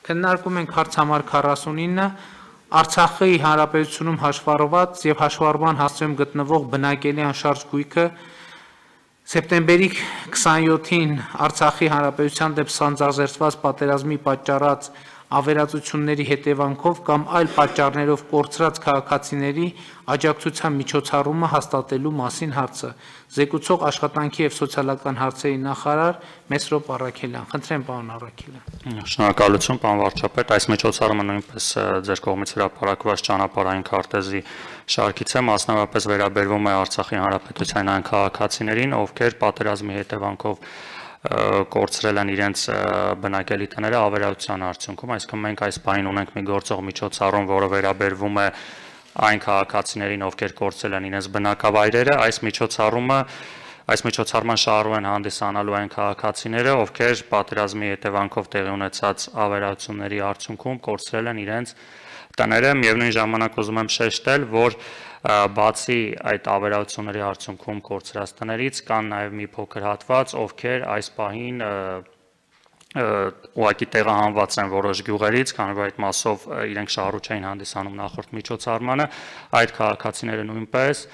Քննարկում ենք հարց համար 49 Արցախի հանրապետությունում հաշվառված եւ հաշվառման հասցեում գտնվող բնակելի անշարժ գույքը սեպտեմբերի 27-ին Արցախի հանրապետության դեմ սանձազերծված պատերազմի պատճառած ավերածությունների հետևանքով կամ այլ պատճառներով կորցրած քաղաքացիների աջակցության միջոցառումը հաստատելու մասին հարցը։ Զեկուցող աշխատանքի եւ սոցիալական հարցերի նախարար Մեսրոպ Առաքելյան։ Խնդրեմ, պարոն Առաքելյան։ Շնորհակալություն, պարոն վարչապետ։ Այս միջոցառումը նույնպես ձեր կողմից հրապարակված ճանապարհային քարտեզի շարքից է, մասնավորապես վերաբերվում է Արցախի հանրապետության այն քաղաքացիներին, ովքեր պատերազմի հետևանքով կորցրել են իրենց բնակելի տները ավերածության արդյունքում, այսինքն մենք այս բանին ունենք մի գործող միջոցառում, որը վերաբերվում է այն քաղաքացիներին, ովքեր կորցրել են իրենց բնակավայրերը, այս միջոցառումը այս միջոցառման շահառու են հանդիսանալու այն քաղաքացիները, ովքեր պատերազմի հետևանքով տեղի ունեցած ավերածությունների արդյունքում կորցրել են իրենց տները, միևնույն ժամանակ ուզում եմ շեշտել, որ բացի այդ ավերածությունների արդյունքում կորցրած տներից կան նաև մի փոքր հատված, ովքեր այս պահին ուղակի տեղահանված են որոշ գյուղերից, քանի որ այդ մասով իրենք շահառու չէին հանդիսանում նախորդ միջոցառմանը, այդ քաղաքացիները նույնպես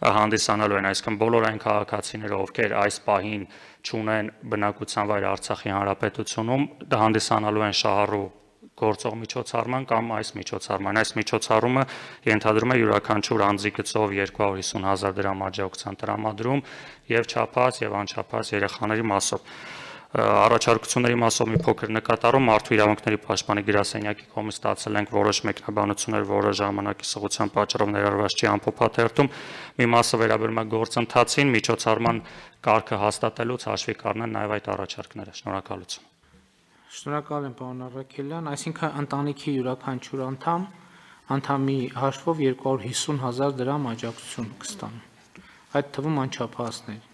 հանդիսանալու են, այսինքն բոլոր այն քաղաքացիները, ովքեր այս պահին ճունեն բնակության վայր Արցախի հանրապետությունում, հանդիսանալու են շահառու գործող միջոցառման կամ այս միջոցառման։ Այս միջոցառումը ենթադրում է յուրաքանչյուր անձի գծով 250.000 դրամ աջակցության տրամադրում եւ չափած եւ անչափած երեխաների մասով առաջարկությունների մասով մի փոքր նկատառում մարդու իրավունքների պաշտպանի գրասենյակի կողմից ստացել ենք որոշ մեկնաբանություններ, որը ժամանակի սղության պատճառով ներառված չի ամփոփաթերթում։ Մի մասը վերաբերում է գործընթացին, միջոցառման կարգը հաստատելուց հաշվի կառնեն նաև այդ առաջարկները։ Շնորհակալություն։ Շնորհակալ եմ, պարոն Առաքելյան, այսինքն ընտանիքի յուրաքանչյուր անդամ անդամի հաշվով 250.000 դրամ աջակցություն կստանա։ Այդ թվում անչափահասներ։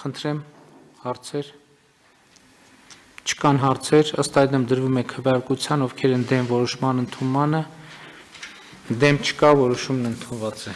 Խնդրեմ հարցեր Չկան հարցեր, ըստ այդմ դրվում է քվեարկության, ովքեր են դեմ որոշման ընդունմանը։ Դեմ չկա, որոշումն ընդունված է։